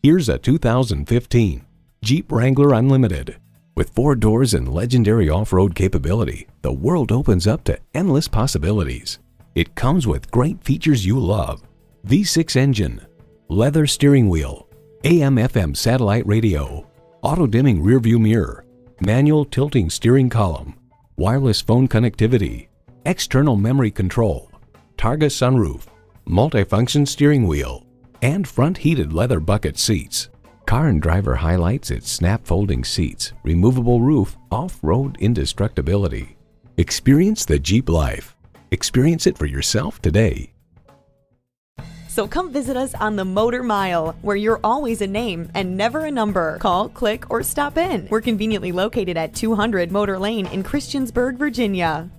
Here's a 2015 Jeep Wrangler Unlimited. With four doors and legendary off-road capability, the world opens up to endless possibilities. It comes with great features you love. V6 engine, leather steering wheel, AM-FM satellite radio, auto-dimming rearview mirror, manual tilting steering column, wireless phone connectivity, external memory control, Targa sunroof, multifunction steering wheel, and front heated leather bucket seats. Car and Driver highlights its snap folding seats, removable roof, off-road indestructibility. Experience the Jeep life. Experience it for yourself today. So come visit us on the Motor Mile, where you're always a name and never a number. Call, click, or stop in. We're conveniently located at 200 Motor Lane in Christiansburg, Virginia.